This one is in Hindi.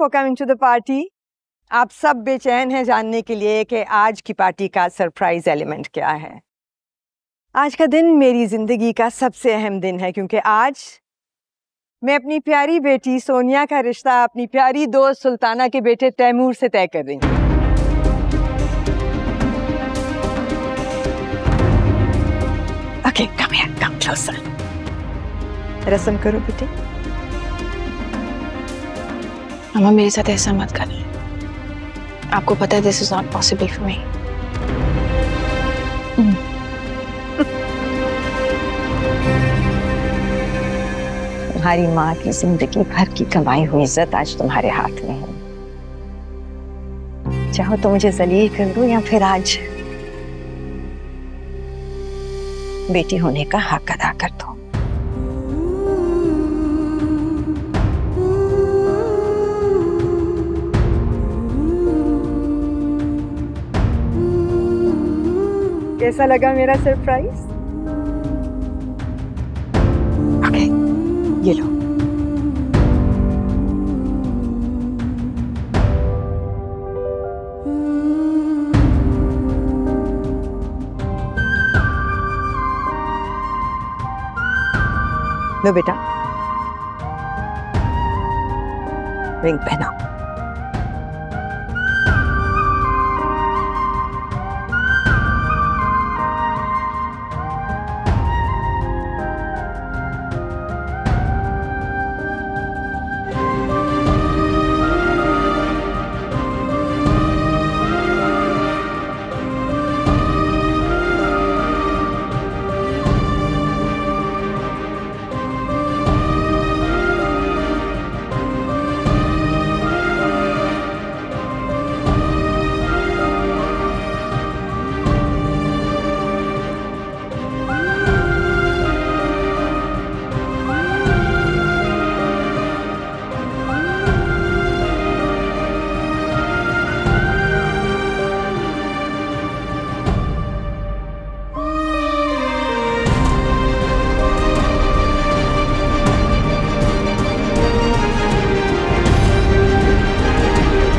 For coming to the party आप सब बेचैन हैं जानने के लिए कि आज की पार्टी का सरप्राइज़ एलिमेंट क्या है। आज का दिन मेरी ज़िंदगी का सबसे अहम दिन है क्योंकि आज मैं अपनी प्यारी बेटी सोनिया का रिश्ता, अपनी प्यारी दोस्त सुल्ताना के बेटे तैमूर से तय कर रही हूँ। क्लोजर रस्म करो बेटे। मामा मेरे साथ ऐसा मत करें। आपको पता है this is not possible for me तुम्हारी माँ की ज़िंदगी भर की कमाई हुई इज़्ज़त आज तुम्हारे हाथ में है। चाहो तो मुझे जलील कर दो या फिर आज। बेटी होने का हक अदा कर दो। कैसा लगा मेरा सरप्राइज़ ओके ये लो। लो बेटा। रिंग पहनाओ।